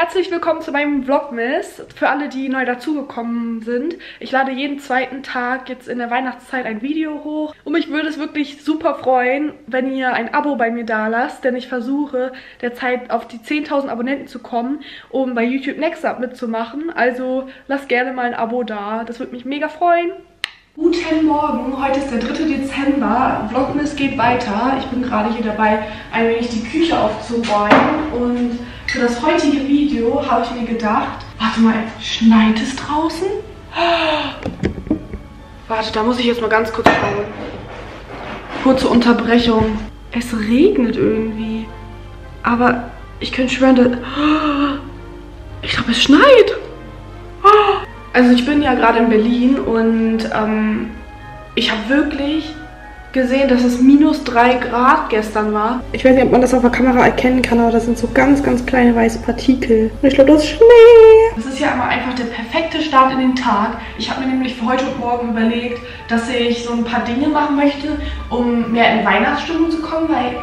Herzlich willkommen zu meinem Vlogmas. Für alle, die neu dazugekommen sind. Ich lade jeden zweiten Tag jetzt in der Weihnachtszeit ein Video hoch. Und mich würde es wirklich super freuen, wenn ihr ein Abo bei mir da lasst. Denn ich versuche derzeit auf die 10.000 Abonnenten zu kommen, um bei YouTube Next Up mitzumachen. Also lasst gerne mal ein Abo da. Das würde mich mega freuen. Guten Morgen, heute ist der 3. Dezember. Vlogmas geht weiter. Ich bin gerade hier dabei, ein wenig die Küche aufzuräumen. Und für das heutige Video habe ich mir gedacht, warte mal, schneit es draußen? Warte, da muss ich jetzt mal ganz kurz schauen. Kurze Unterbrechung. Es regnet irgendwie. Aber ich könnte schwören, dass... Ich glaube, es schneit. Also ich bin ja gerade in Berlin und ähm, ich habe wirklich gesehen, dass es minus 3 Grad gestern war. Ich weiß nicht, ob man das auf der Kamera erkennen kann, aber das sind so ganz, ganz kleine weiße Partikel. Und ich glaube, das ist Schnee. Das ist ja immer einfach der perfekte Start in den Tag. Ich habe mir nämlich für heute und morgen überlegt, dass ich so ein paar Dinge machen möchte, um mehr in Weihnachtsstimmung zu kommen, weil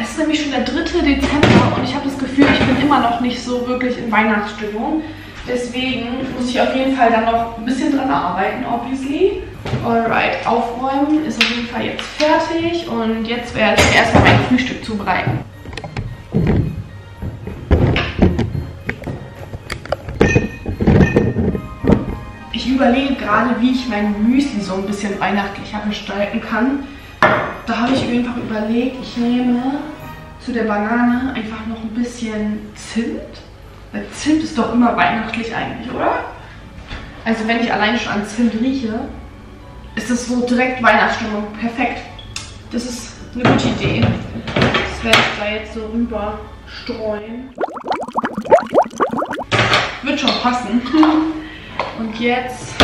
es ist nämlich schon der 3. Dezember und ich habe das Gefühl, ich bin immer noch nicht so wirklich in Weihnachtsstimmung. Deswegen muss ich auf jeden Fall dann noch ein bisschen dran arbeiten, obviously. Alright, aufräumen ist auf jeden Fall jetzt fertig und jetzt werde ich erstmal mein Frühstück zubereiten. Ich überlege gerade, wie ich mein Müsli so ein bisschen weihnachtlicher gestalten kann. Da habe ich mir einfach überlegt, ich nehme zu der Banane einfach noch ein bisschen Zimt weil Zimt ist doch immer weihnachtlich eigentlich, oder? Also wenn ich alleine schon an Zimt rieche, ist das so direkt Weihnachtsstimmung. Perfekt. Das ist eine gute Idee. Das werde ich da jetzt so rüber streuen. Wird schon passen. Und jetzt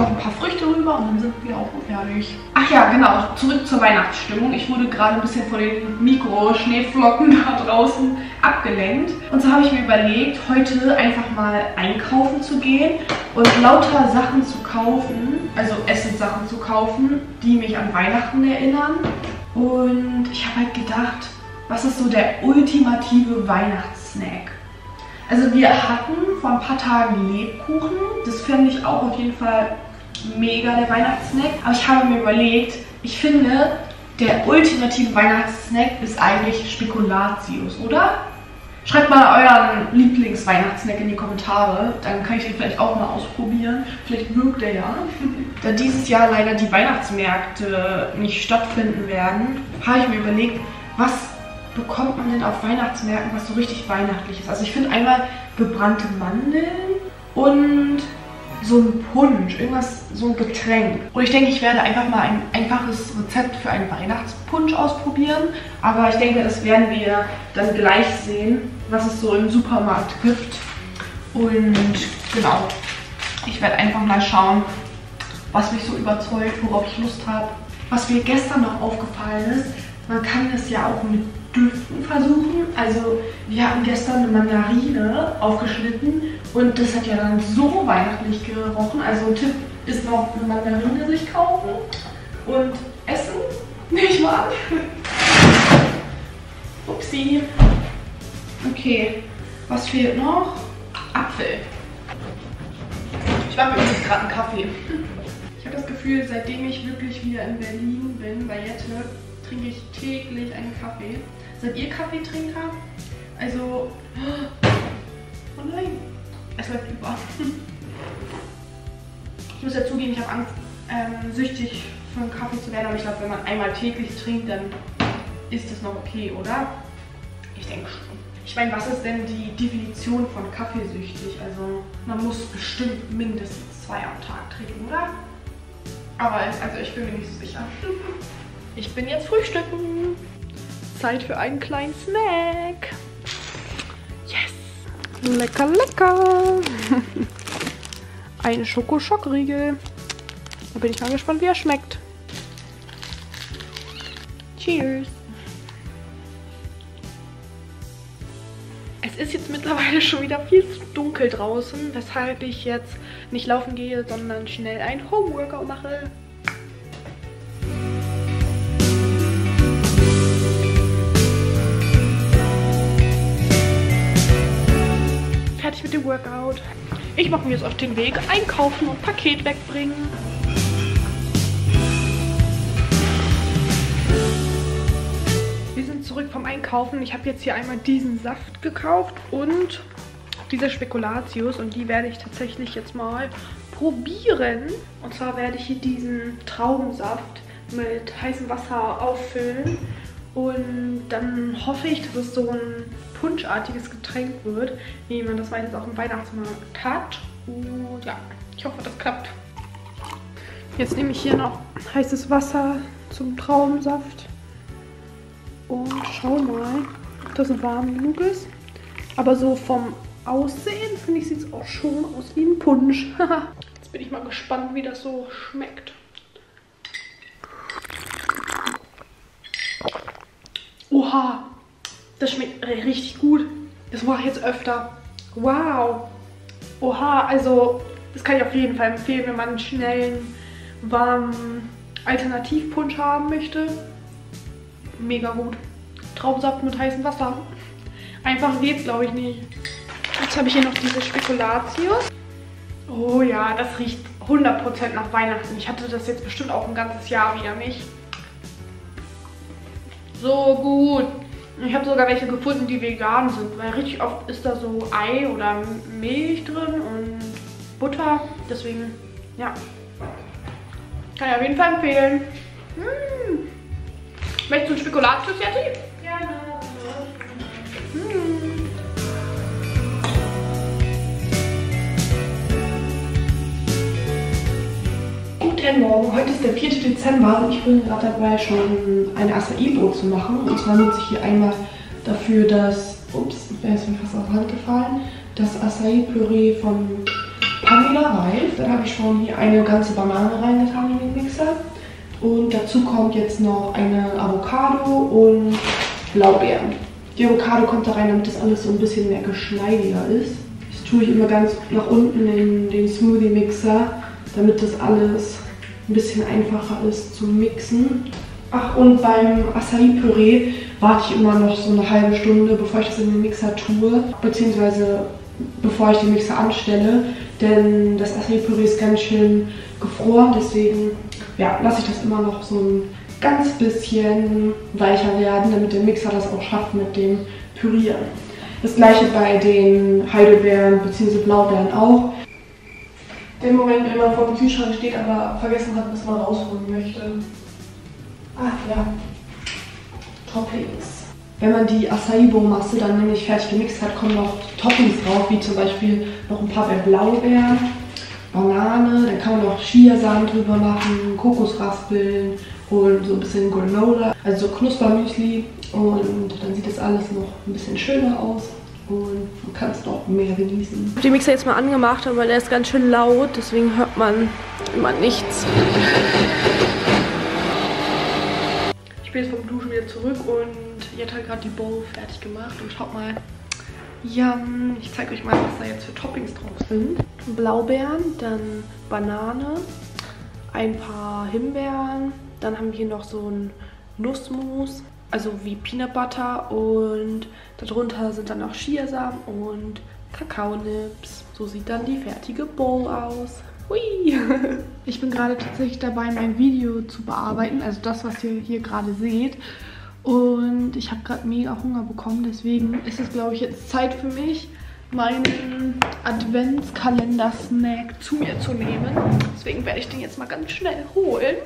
noch ein paar Früchte rüber und dann sind wir auch fertig. Ach ja, genau, zurück zur Weihnachtsstimmung. Ich wurde gerade ein bisschen von den Mikro-Schneeflocken da draußen abgelenkt. Und so habe ich mir überlegt, heute einfach mal einkaufen zu gehen und lauter Sachen zu kaufen, also Essenssachen zu kaufen, die mich an Weihnachten erinnern. Und ich habe halt gedacht, was ist so der ultimative Weihnachtssnack? Also wir hatten vor ein paar Tagen Lebkuchen. Das finde ich auch auf jeden Fall mega, der Weihnachtssnack. Aber ich habe mir überlegt, ich finde, der ultimative Weihnachtssnack ist eigentlich Spekulatius, oder? Schreibt mal euren Lieblingsweihnachtssnack in die Kommentare, dann kann ich den vielleicht auch mal ausprobieren. Vielleicht wirkt der ja. da dieses Jahr leider die Weihnachtsmärkte nicht stattfinden werden, habe ich mir überlegt, was bekommt man denn auf Weihnachtsmärkten, was so richtig weihnachtlich ist? Also ich finde einmal gebrannte Mandeln und so ein Punsch, irgendwas, so ein Getränk. Und ich denke, ich werde einfach mal ein einfaches Rezept für einen Weihnachtspunsch ausprobieren. Aber ich denke, das werden wir dann gleich sehen, was es so im Supermarkt gibt. Und genau, ich werde einfach mal schauen, was mich so überzeugt, worauf ich Lust habe. Was mir gestern noch aufgefallen ist, man kann es ja auch mit Düften versuchen. Also wir hatten gestern eine Mandarine aufgeschnitten und das hat ja dann so weihnachtlich gerochen. Also ein Tipp ist noch eine Mandarine sich kaufen und essen. Mal an. Upsi. Okay, was fehlt noch? Apfel. Ich mache mir übrigens gerade einen Kaffee. Ich habe das Gefühl, seitdem ich wirklich wieder in Berlin bin, bei Jette, trinke ich täglich einen Kaffee. Seid ihr Kaffeetrinker? Also, oh nein, es läuft über. Ich muss ja zugeben, ich habe Angst, ähm, süchtig von Kaffee zu werden, aber ich glaube, wenn man einmal täglich trinkt, dann ist das noch okay, oder? Ich denke schon. Ich meine, was ist denn die Definition von kaffeesüchtig? Also, man muss bestimmt mindestens zwei am Tag trinken, oder? Aber also ich bin mir nicht so sicher. Ich bin jetzt frühstücken. Zeit für einen kleinen Snack. Lecker, lecker. Ein Schokoschockriegel. Da bin ich mal gespannt, wie er schmeckt. Cheers. Es ist jetzt mittlerweile schon wieder viel zu dunkel draußen, weshalb ich jetzt nicht laufen gehe, sondern schnell ein Homeworkout mache. Workout. Ich mache mir jetzt auf den Weg einkaufen und Paket wegbringen. Wir sind zurück vom Einkaufen. Ich habe jetzt hier einmal diesen Saft gekauft und diese Spekulatius und die werde ich tatsächlich jetzt mal probieren. Und zwar werde ich hier diesen Traubensaft mit heißem Wasser auffüllen und dann hoffe ich, dass es so ein punschartiges Getränk wird, wie man das meistens auch im Weihnachtsmarkt hat. Und ja, ich hoffe, das klappt. Jetzt nehme ich hier noch heißes Wasser zum Traubensaft. Und schau mal, ob das warm genug ist. Aber so vom Aussehen, finde ich, sieht es auch schon aus wie ein Punsch. Jetzt bin ich mal gespannt, wie das so schmeckt. Oha, das schmeckt richtig gut. Das mache ich jetzt öfter. Wow. Oha, also das kann ich auf jeden Fall empfehlen, wenn man einen schnellen, warmen Alternativpunsch haben möchte. Mega gut. Traubensaft mit heißem Wasser. Einfach geht's, glaube ich, nicht. Jetzt habe ich hier noch diese Spekulatius. Oh ja, das riecht 100% nach Weihnachten. Ich hatte das jetzt bestimmt auch ein ganzes Jahr wieder nicht. So gut. Ich habe sogar welche gefunden, die vegan sind, weil richtig oft ist da so Ei oder Milch drin und Butter. Deswegen, ja. Kann ich auf jeden Fall empfehlen. Mmh. Möchtest du einen Spekulatius, Jetti? Guten Morgen, heute ist der 4. Dezember und ich bin gerade dabei, schon eine Acai-Bowl zu machen. Und zwar nutze ich hier einmal dafür das, ups, wäre es mir fast auf die Hand gefallen, das Acai-Püree von Pamela Reif. Dann habe ich schon hier eine ganze Banane reingetan in den Mixer. Und dazu kommt jetzt noch eine Avocado und Blaubeeren. Die Avocado kommt da rein, damit das alles so ein bisschen mehr geschmeidiger ist. Das tue ich immer ganz nach unten in den Smoothie-Mixer, damit das alles ein bisschen einfacher ist zu mixen. Ach, und beim Acai-Püree warte ich immer noch so eine halbe Stunde, bevor ich das in den Mixer tue, beziehungsweise bevor ich den Mixer anstelle, denn das Acai-Püree ist ganz schön gefroren, deswegen ja, lasse ich das immer noch so ein ganz bisschen weicher werden, damit der Mixer das auch schafft mit dem Pürieren. Das gleiche bei den Heidelbeeren bzw. Blaubeeren auch den Moment, wenn man vor dem Kühlschrank steht, aber vergessen hat, was man rausholen möchte. Ach ja, Toppings. Wenn man die Acai-Bowl-Masse dann nämlich fertig gemixt hat, kommen noch Toppings drauf, wie zum Beispiel noch ein paar Blaubeeren, Banane, dann kann man noch Chiasamen drüber machen, Kokosraspeln und so ein bisschen Granola, also so Knuspermüsli und dann sieht das alles noch ein bisschen schöner aus und du kannst auch mehr genießen. Ich habe den Mixer jetzt mal angemacht, aber der ist ganz schön laut, deswegen hört man immer nichts. Ich bin jetzt vom Duschen wieder zurück und Jette hat gerade die Bowl fertig gemacht und schaut mal. Yum. Ich zeige euch mal, was da jetzt für Toppings drauf sind. Blaubeeren, dann Banane, ein paar Himbeeren, dann haben wir hier noch so ein Nussmus, also wie Peanut Butter und darunter sind dann auch Chiasamen und Kakaonips. So sieht dann die fertige Bowl aus. Hui! Ich bin gerade tatsächlich dabei, mein Video zu bearbeiten, also das, was ihr hier gerade seht. Und ich habe gerade mega Hunger bekommen, deswegen ist es, glaube ich, jetzt Zeit für mich, meinen Adventskalender-Snack zu mir zu nehmen. Deswegen werde ich den jetzt mal ganz schnell holen.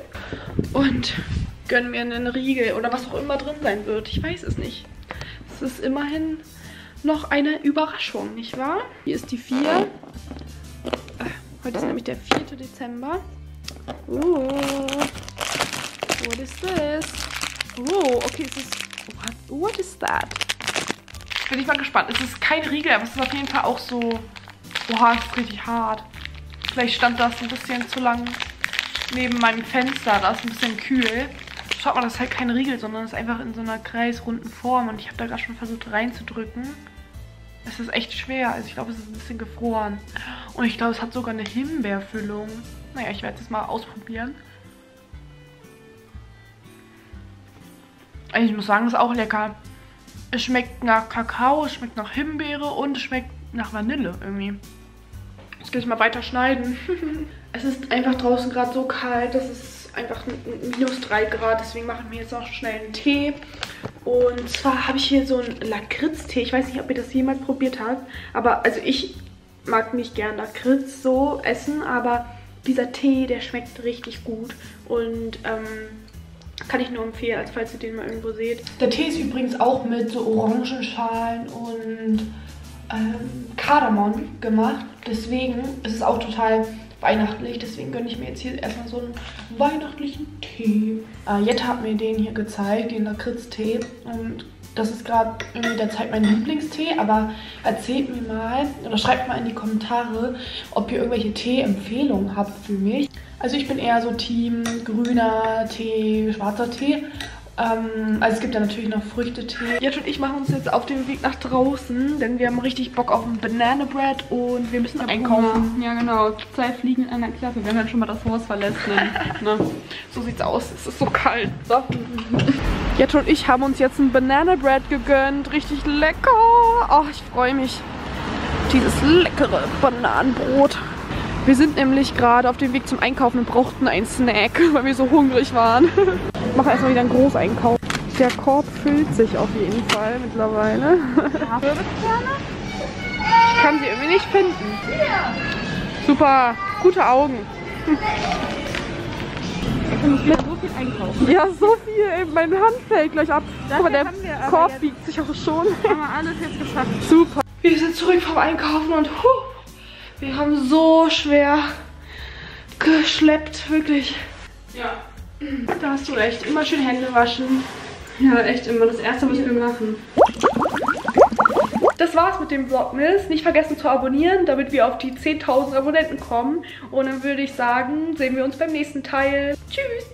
Und gönne mir einen Riegel oder was auch immer drin sein wird. Ich weiß es nicht. Es ist immerhin noch eine Überraschung, nicht wahr? Hier ist die 4. Äh, heute ist nämlich der 4. Dezember. Oh. What is this? Oh, okay, es ist... What, what is that? Bin ich mal gespannt. Es ist kein Riegel, aber es ist auf jeden Fall auch so... Oha, es ist richtig hart. Vielleicht stand das ein bisschen zu lang neben meinem Fenster. Da ist ein bisschen kühl. Schaut mal, das ist halt kein Riegel, sondern es ist einfach in so einer kreisrunden Form. Und ich habe da gerade schon versucht reinzudrücken. Es ist echt schwer. Also ich glaube, es ist ein bisschen gefroren. Und ich glaube, es hat sogar eine Himbeerfüllung. Naja, ich werde es mal ausprobieren. Ich muss sagen, es ist auch lecker. Es schmeckt nach Kakao, es schmeckt nach Himbeere und es schmeckt nach Vanille irgendwie. Jetzt kann ich mal weiter schneiden. es ist einfach draußen gerade so kalt, das ist einfach minus 3 Grad, deswegen machen wir jetzt noch schnell einen Tee. Und zwar habe ich hier so einen Lakritz-Tee. Ich weiß nicht, ob ihr das jemals probiert habt, aber also ich mag nicht gern Lakritz so essen, aber dieser Tee, der schmeckt richtig gut und ähm, kann ich nur empfehlen, als falls ihr den mal irgendwo seht. Der Tee ist übrigens auch mit so Orangenschalen und ähm, Kardamom gemacht. Deswegen ist es auch total weihnachtlich. Deswegen gönne ich mir jetzt hier erstmal so einen weihnachtlichen Tee. Äh, Jette hat mir den hier gezeigt, den Lakritz-Tee. Und das ist gerade irgendwie derzeit mein Lieblingstee, aber erzählt mir mal oder schreibt mal in die Kommentare, ob ihr irgendwelche Tee-Empfehlungen habt für mich. Also ich bin eher so Team grüner Tee, schwarzer Tee. Ähm, also es gibt ja natürlich noch Früchtetee. Jett und ich machen uns jetzt auf den Weg nach draußen, denn wir haben richtig Bock auf ein Banana Bread und wir müssen einkaufen. Ja genau, zwei Fliegen in einer Klappe. Wir haben ja schon mal das Haus verlassen. ne? So sieht's aus. Es ist so kalt. So. Jett und ich haben uns jetzt ein Banana Bread gegönnt. Richtig lecker. Oh, ich freue mich. Dieses leckere Bananenbrot. Wir sind nämlich gerade auf dem Weg zum Einkaufen und brauchten einen Snack, weil wir so hungrig waren. Ich mache erstmal wieder einen Großeinkauf. Der Korb füllt sich auf jeden Fall mittlerweile. Ich kann sie irgendwie nicht finden. Super, gute Augen. Ich muss mit so viel einkaufen. Ja, so viel. Ey, meine Hand fällt gleich ab. Guck mal, der Korb biegt sich auch schon. Haben wir alles jetzt geschafft. Super. Wir sind zurück vom Einkaufen und huh, wir haben so schwer geschleppt, wirklich. Ja. Da hast du recht. Immer schön Hände waschen. Ja, echt immer. Das erste, was wir machen. Das war's mit dem Vlogmas. Nicht vergessen zu abonnieren, damit wir auf die 10.000 Abonnenten kommen. Und dann würde ich sagen, sehen wir uns beim nächsten Teil. Tschüss!